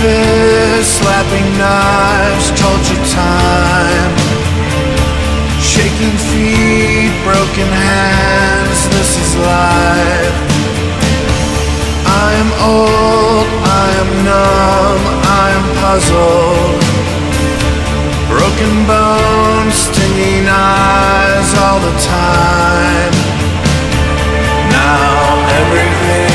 fists, slapping knives, torture time. Shaking feet, broken hands, this is life. I am old, I am numb, I am puzzled. Broken bones, stinging eyes all the time. Now everything.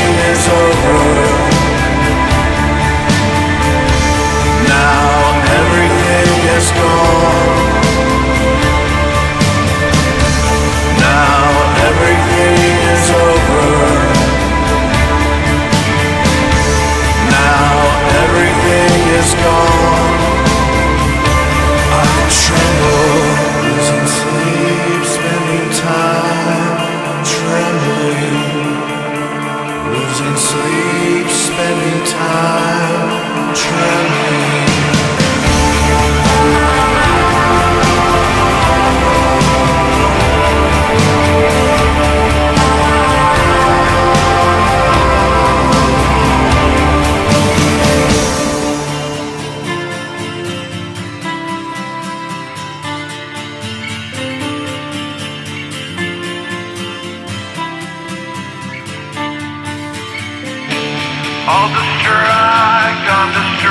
On the strike, on the strike.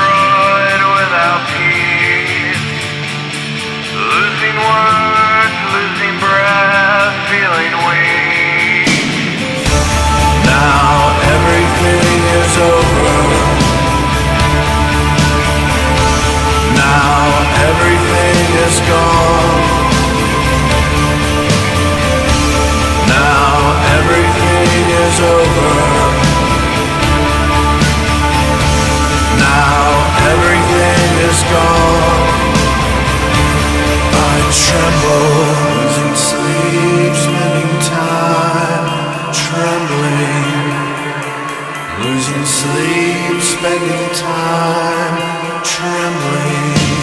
in sleep, spending time trembling.